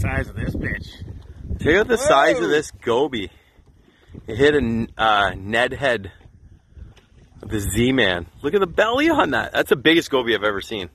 Size of this bitch. Check out the size of this goby. It hit a uh, Ned head the Z-Man. Look at the belly on that. That's the biggest goby I've ever seen.